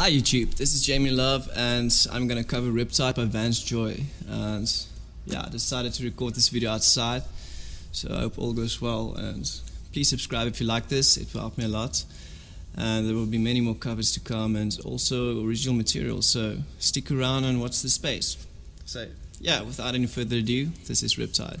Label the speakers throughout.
Speaker 1: Hi YouTube, this is Jamey Love and I'm gonna cover Riptide by Vance Joy. And yeah, I decided to record this video outside so I hope all goes well. And please subscribe if you like this, it will help me a lot. And there will be many more covers to come and also original material so stick around and watch the space. So yeah, without any further ado, this is Riptide.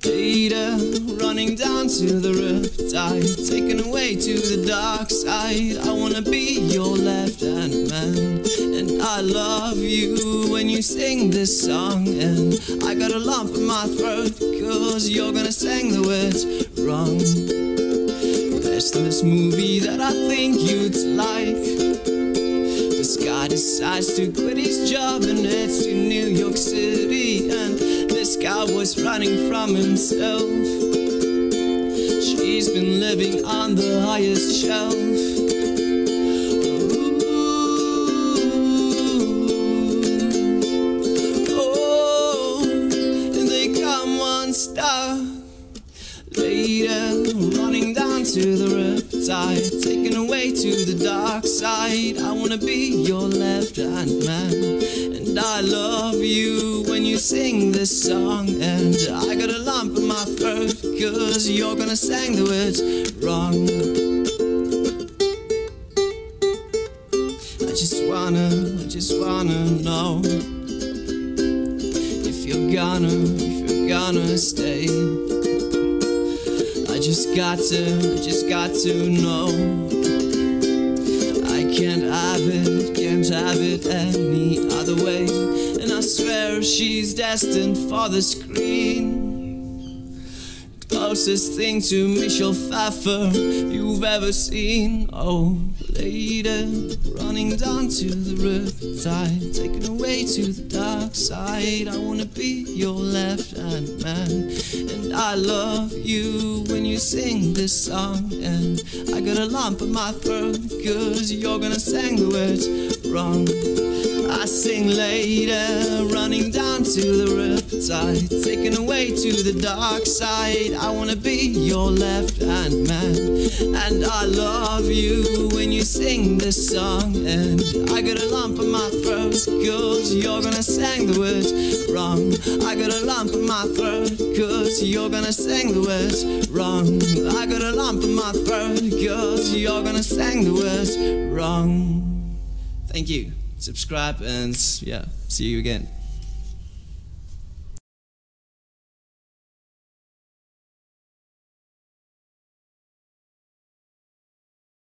Speaker 1: Data running down to the riptide, taken away to the dark side. I wanna be your left hand man, and I love you when you sing this song. And I got a lump in my throat, cause you're gonna sing the words wrong. There's this movie that I think you'd like. This guy decides to quit his job and heads to New York City. Was running from himself. She's been living on the highest shelf. Ooh. Oh, and they come one star later, to the riptide, taken away to the dark side. I wanna be your left hand man, and I love you when you sing this song. And I got a lump in my throat, cause you're gonna sing the words wrong. I just wanna, I just wanna know if you're gonna, if you're gonna stay. Just got to, I just got to know. I can't have it, can't have it any other way. And I swear she's destined for the screen. Closest thing to Michelle Pfeiffer you've ever seen. Oh, lady, running down to the riptide, taken away to the dark side. I wanna be your left hand man, and I love you when you sing this song. And I got a lump in my throat, cause you're gonna sing the words wrong. I sing later, running down to the riptide, taken away to the dark side. I wanna be your left hand man, and I love you when you sing this song. And I got a lump in my throat, cause you're gonna sing the words wrong. I got a lump in my throat, cause you're gonna sing the words wrong. I got a lump in my throat, cause you're gonna sing the words wrong. Thank you subscribe and yeah see you again